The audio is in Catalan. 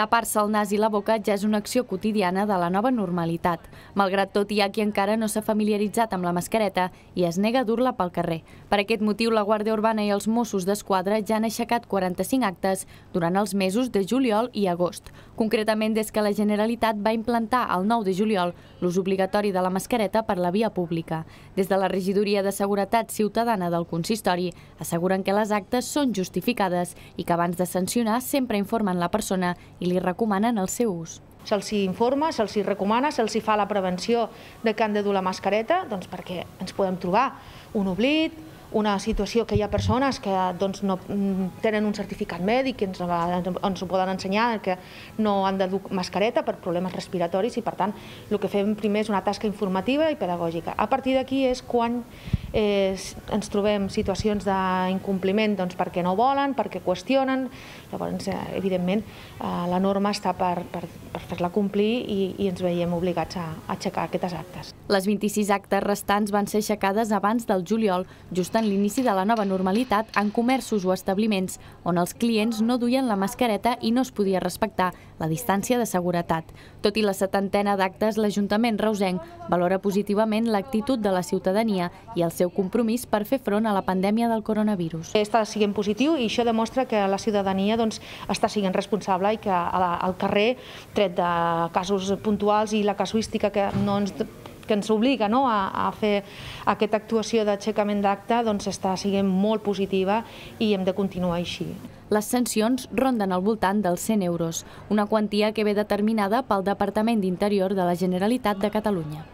Tapar-se el nas i la boca ja és una acció quotidiana de la nova normalitat. Malgrat tot, hi ha qui encara no s'ha familiaritzat amb la mascareta i es nega a dur-la pel carrer. Per aquest motiu, la Guàrdia Urbana i els Mossos d'Esquadra ja han aixecat 45 actes durant els mesos de juliol i agost. Concretament, des que la Generalitat va implantar el 9 de juliol l'ús obligatori de la mascareta per la via pública. Des de la Regidoria de Seguretat Ciutadana del Consistori asseguren que les actes són justificades i que abans de sancionar sempre informen la persona i li recomanen el seu ús. Se'ls informa, se'ls recomana, se'ls fa la prevenció de que han de dur la mascareta, doncs perquè ens podem trobar un oblit, una situació que hi ha persones que doncs, no tenen un certificat mèdic i ens, ens ho poden ensenyar que no han de dur mascareta per problemes respiratoris i per tant el que fem primer és una tasca informativa i pedagògica. A partir d'aquí és quan eh, ens trobem situacions d'incompliment doncs, perquè no volen, perquè qüestionen, llavors eh, evidentment eh, la norma està per, per, per fer-la complir i, i ens veiem obligats a, a aixecar aquestes actes. Les 26 actes restants van ser aixecades abans del juliol, just en l'inici de la nova normalitat en comerços o establiments on els clients no duien la mascareta i no es podia respectar la distància de seguretat. Tot i la setantena d'actes, l'Ajuntament reusenc valora positivament l'actitud de la ciutadania i el seu compromís per fer front a la pandèmia del coronavirus. Està sent positiu i això demostra que la ciutadania doncs, està sent responsable i que al carrer, tret de casos puntuals i la casuística que no ens que ens obliga no, a, a fer aquesta actuació d'aixecament d'acte doncs està sent molt positiva i hem de continuar així. Les sancions ronden al voltant dels 100 euros, una quantia que ve determinada pel Departament d'Interior de la Generalitat de Catalunya.